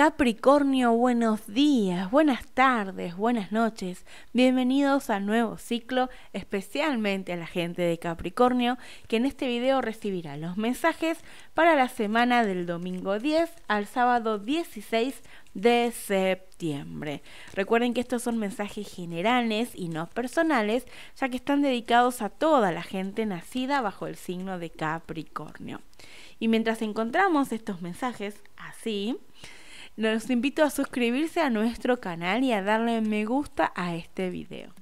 Capricornio, buenos días, buenas tardes, buenas noches. Bienvenidos al nuevo ciclo, especialmente a la gente de Capricornio, que en este video recibirá los mensajes para la semana del domingo 10 al sábado 16 de septiembre. Recuerden que estos son mensajes generales y no personales, ya que están dedicados a toda la gente nacida bajo el signo de Capricornio. Y mientras encontramos estos mensajes así, los invito a suscribirse a nuestro canal y a darle me gusta a este video.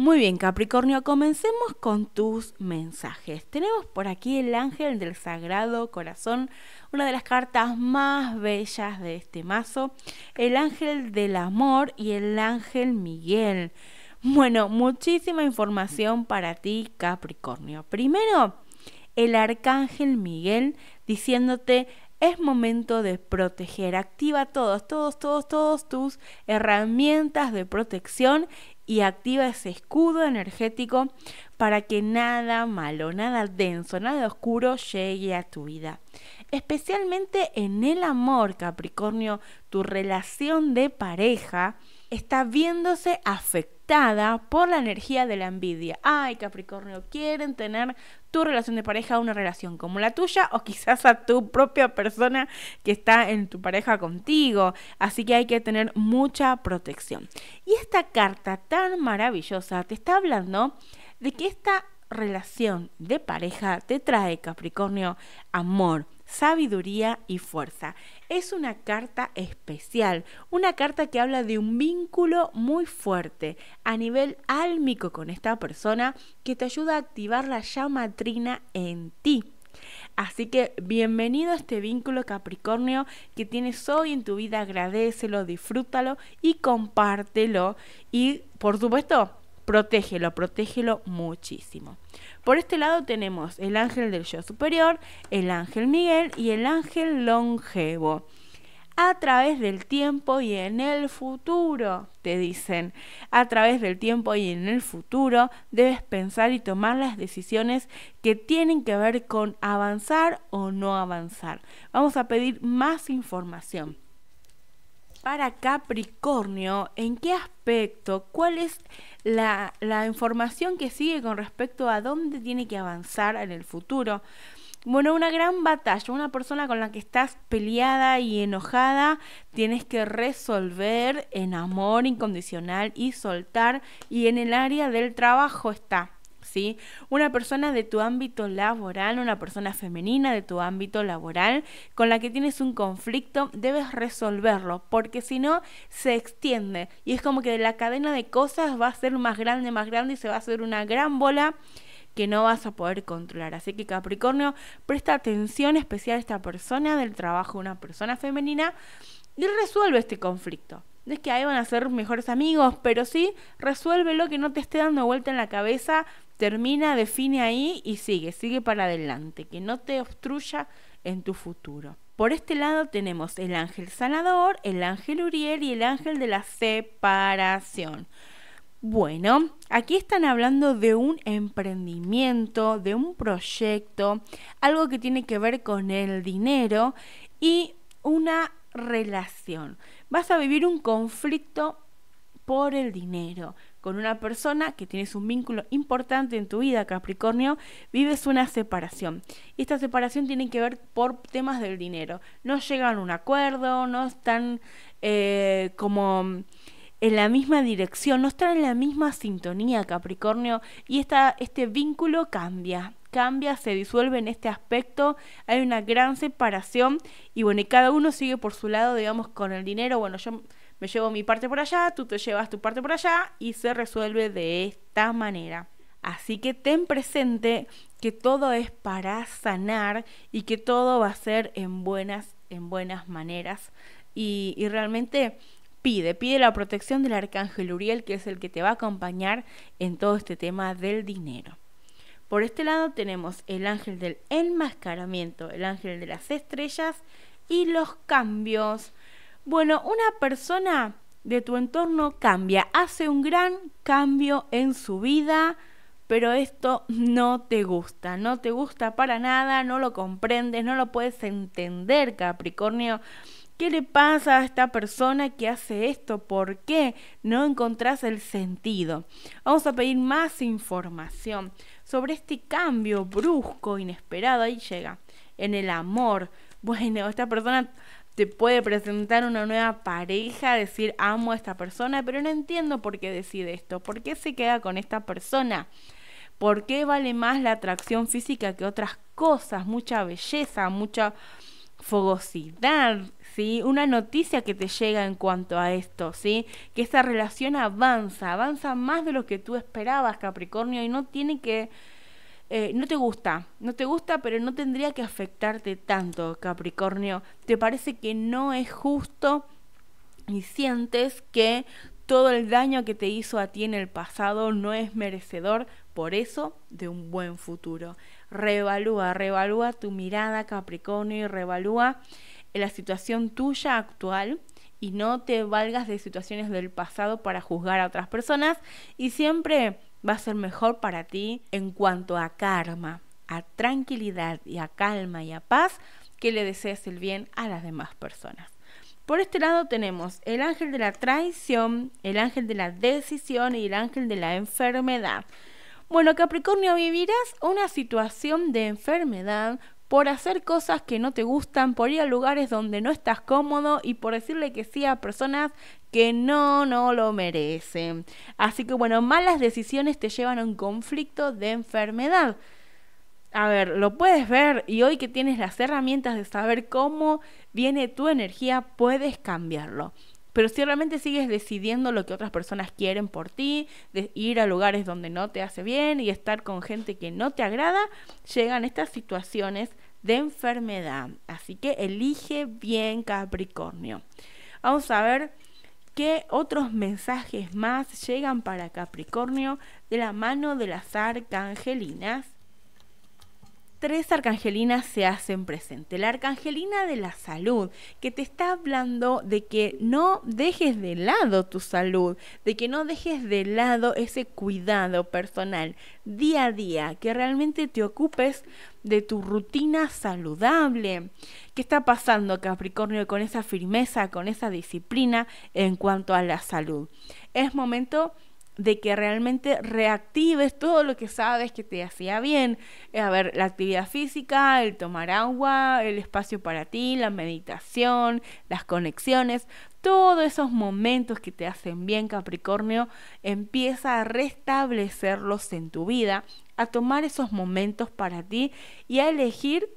Muy bien, Capricornio, comencemos con tus mensajes. Tenemos por aquí el ángel del Sagrado Corazón, una de las cartas más bellas de este mazo, el ángel del amor y el ángel Miguel. Bueno, muchísima información para ti, Capricornio. Primero, el arcángel Miguel diciéndote es momento de proteger. Activa todos, todos, todos, todos tus herramientas de protección y activa ese escudo energético para que nada malo, nada denso, nada oscuro llegue a tu vida. Especialmente en el amor, Capricornio, tu relación de pareja está viéndose afectada por la energía de la envidia. Ay, Capricornio, quieren tener tu relación de pareja una relación como la tuya o quizás a tu propia persona que está en tu pareja contigo. Así que hay que tener mucha protección. Y esta carta tan maravillosa te está hablando de que esta relación de pareja te trae, Capricornio, amor, sabiduría y fuerza. Es una carta especial, una carta que habla de un vínculo muy fuerte a nivel álmico con esta persona que te ayuda a activar la llama trina en ti. Así que bienvenido a este vínculo Capricornio que tienes hoy en tu vida, agradecelo, disfrútalo y compártelo. Y por supuesto, protégelo, protégelo muchísimo. Por este lado tenemos el ángel del yo superior, el ángel Miguel y el ángel longevo. A través del tiempo y en el futuro, te dicen, a través del tiempo y en el futuro debes pensar y tomar las decisiones que tienen que ver con avanzar o no avanzar. Vamos a pedir más información para Capricornio, ¿en qué aspecto? ¿Cuál es la, información que sigue con respecto a dónde tiene que avanzar en el futuro? Bueno, una gran batalla, una persona con la que estás peleada y enojada, tienes que resolver en amor incondicional y soltar. Y en el área del trabajo está ¿sí? Una persona de tu ámbito laboral, una persona femenina de tu ámbito laboral con la que tienes un conflicto, debes resolverlo, porque si no se extiende y es como que la cadena de cosas va a ser más grande, más grande y se va a hacer una gran bola que no vas a poder controlar. Así que Capricornio, presta atención especial a esta persona del trabajo, una persona femenina, y resuelve este conflicto. No es que ahí van a ser mejores amigos, pero sí resuelve lo que no te esté dando vuelta en la cabeza termina, define ahí y sigue, sigue para adelante, que no te obstruya en tu futuro. Por este lado tenemos el ángel sanador, el ángel Uriel y el ángel de la separación. Bueno, aquí están hablando de un emprendimiento, de un proyecto, algo que tiene que ver con el dinero y una relación. Vas a vivir un conflicto por el dinero con una persona que tienes un vínculo importante en tu vida, Capricornio, vives una separación. Y esta separación tiene que ver por temas del dinero. No llegan a un acuerdo, no están eh, como en la misma dirección, no están en la misma sintonía, Capricornio, y esta, este vínculo cambia, cambia, se disuelve en este aspecto, hay una gran separación y bueno, y cada uno sigue por su lado, digamos, con el dinero, bueno, yo me llevo mi parte por allá, tú te llevas tu parte por allá y se resuelve de esta manera. Así que ten presente que todo es para sanar y que todo va a ser en buenas, en buenas maneras. Y, y realmente pide, pide la protección del arcángel Uriel, que es el que te va a acompañar en todo este tema del dinero. Por este lado tenemos el ángel del enmascaramiento, el ángel de las estrellas y los cambios. Bueno, una persona de tu entorno cambia, hace un gran cambio en su vida pero esto no te gusta, no te gusta para nada, no lo comprendes, no lo puedes entender, Capricornio. ¿Qué le pasa a esta persona que hace esto? ¿Por qué no encontrás el sentido? Vamos a pedir más información sobre este cambio brusco, inesperado. Ahí llega. En el amor. Bueno, esta persona te puede presentar una nueva pareja, decir amo a esta persona, pero no entiendo por qué decide esto. ¿Por qué se queda con esta persona? ¿Por qué vale más la atracción física que otras cosas? Mucha belleza, mucha fogosidad, ¿sí? Una noticia que te llega en cuanto a esto, ¿sí? Que esta relación avanza, avanza más de lo que tú esperabas, Capricornio, y no tiene que... Eh, no te gusta, no te gusta, pero no tendría que afectarte tanto, Capricornio. ¿Te parece que no es justo y sientes que todo el daño que te hizo a ti en el pasado no es merecedor, por eso, de un buen futuro? Reevalúa, reevalúa tu mirada Capricornio y reevalúa la situación tuya actual y no te valgas de situaciones del pasado para juzgar a otras personas y siempre va a ser mejor para ti en cuanto a karma, a tranquilidad y a calma y a paz que le desees el bien a las demás personas. Por este lado tenemos el ángel de la traición, el ángel de la decisión y el ángel de la enfermedad. Bueno, Capricornio, vivirás una situación de enfermedad por hacer cosas que no te gustan, por ir a lugares donde no estás cómodo y por decirle que sí a personas que no, no lo merecen. Así que bueno, malas decisiones te llevan a un conflicto de enfermedad. A ver, lo puedes ver y hoy que tienes las herramientas de saber cómo viene tu energía, puedes cambiarlo. Pero si realmente sigues decidiendo lo que otras personas quieren por ti, de ir a lugares donde no te hace bien y estar con gente que no te agrada, llegan estas situaciones de enfermedad. Así que elige bien Capricornio. Vamos a ver qué otros mensajes más llegan para Capricornio de la mano de las arcangelinas tres arcangelinas se hacen presente. La arcangelina de la salud, que te está hablando de que no dejes de lado tu salud, de que no dejes de lado ese cuidado personal día a día, que realmente te ocupes de tu rutina saludable. ¿Qué está pasando, Capricornio, con esa firmeza, con esa disciplina en cuanto a la salud? Es momento que realmente reactives todo lo que sabes que te hacía bien. A ver, la actividad física, el tomar agua, el espacio para ti, la meditación, las conexiones, todos esos momentos que te hacen bien, Capricornio, empieza a restablecerlos en tu vida, a tomar esos momentos para ti y a elegir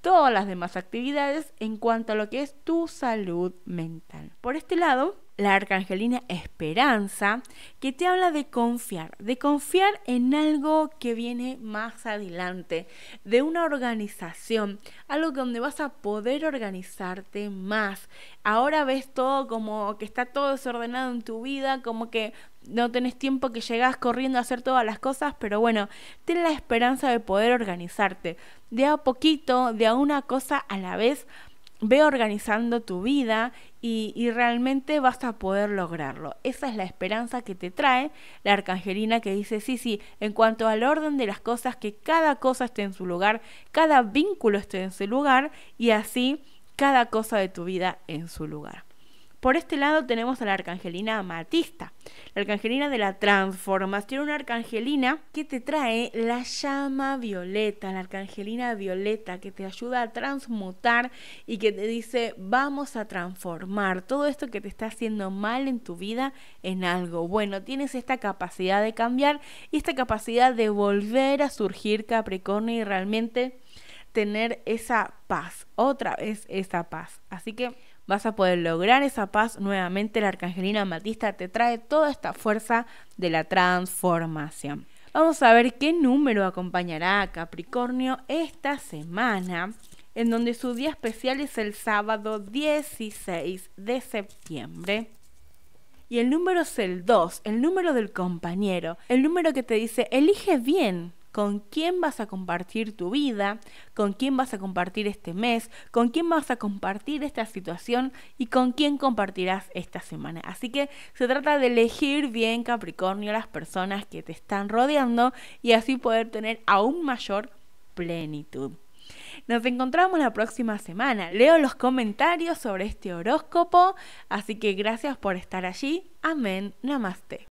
todas las demás actividades en cuanto a lo que es tu salud mental. Por este lado, la arcangelina Esperanza, que te habla de confiar, de confiar en algo que viene más adelante, de una organización, algo donde vas a poder organizarte más. Ahora ves todo como que está todo desordenado en tu vida, como que no tenés tiempo que llegás corriendo a hacer todas las cosas, pero bueno, ten la esperanza de poder organizarte, de a poquito, de a una cosa a la vez ve organizando tu vida y, realmente vas a poder lograrlo. Esa es la esperanza que te trae la arcangelina que dice, sí, sí, en cuanto al orden de las cosas, que cada cosa esté en su lugar, cada vínculo esté en su lugar y así cada cosa de tu vida en su lugar. Por este lado tenemos a la arcangelina Amatista, la arcangelina de la transformación, una arcangelina que te trae la llama violeta, la arcangelina violeta que te ayuda a transmutar y que te dice vamos a transformar todo esto que te está haciendo mal en tu vida en algo bueno. Tienes esta capacidad de cambiar y esta capacidad de volver a surgir Capricornio y realmente tener esa paz, otra vez esa paz. Así que vas a poder lograr esa paz nuevamente. La arcangelina Matista te trae toda esta fuerza de la transformación. Vamos a ver qué número acompañará a Capricornio esta semana, en donde su día especial es el sábado 16 de septiembre. Y el número es el 2, el número del compañero, el número que te dice, elige bien, con quién vas a compartir tu vida, con quién vas a compartir este mes, con quién vas a compartir esta situación y con quién compartirás esta semana. Así que se trata de elegir bien Capricornio las personas que te están rodeando y así poder tener aún mayor plenitud. Nos encontramos la próxima semana. Leo los comentarios sobre este horóscopo, así que gracias por estar allí. Amén. Namaste.